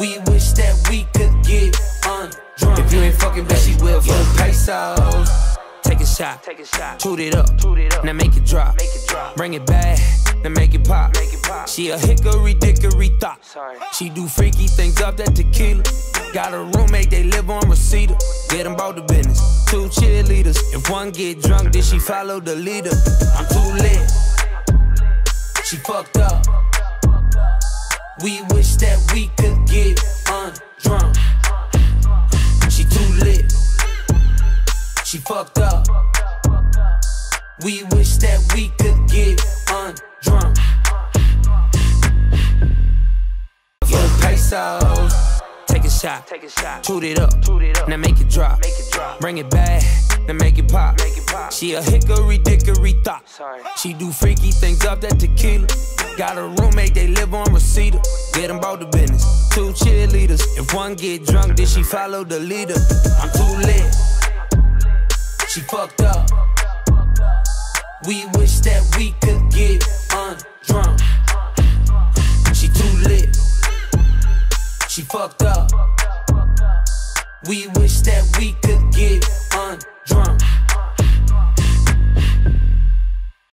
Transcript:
We wish that we could get undrunk. If you ain't fucking, bitch, she will for the pesos. Take a shot, Take a shot. toot it up, Toot it up. now make it drop. Make it drop. Bring it back, now make it pop. Make it pop. She a hickory dickory thought. Sorry. She do freaky things up that tequila. Got a roommate, they live on Reseda. Get them bout the business. Two cheerleaders. If one get drunk, then she follow the leader. I'm too lit. She fucked up. We wish that we could get undrunk. She too lit. She fucked up. We wish that we could get undrunk. For pesos. Take a shot. Take a shot. Toot it up. Toot it up. Now make it drop. Make it drop. Bring it back. Now make it pop. Make it pop. She a hickory dickory thought. Sorry. She do freaky things up that tequila. Got a roommate, they live on Reseda. Get them bout the business. Two cheerleaders. If one get drunk, then she follow the leader. I'm too lit. She fucked up. We wish that we could get undrunk. She too lit. She fucked up. We wish that we could get undrunk drunk.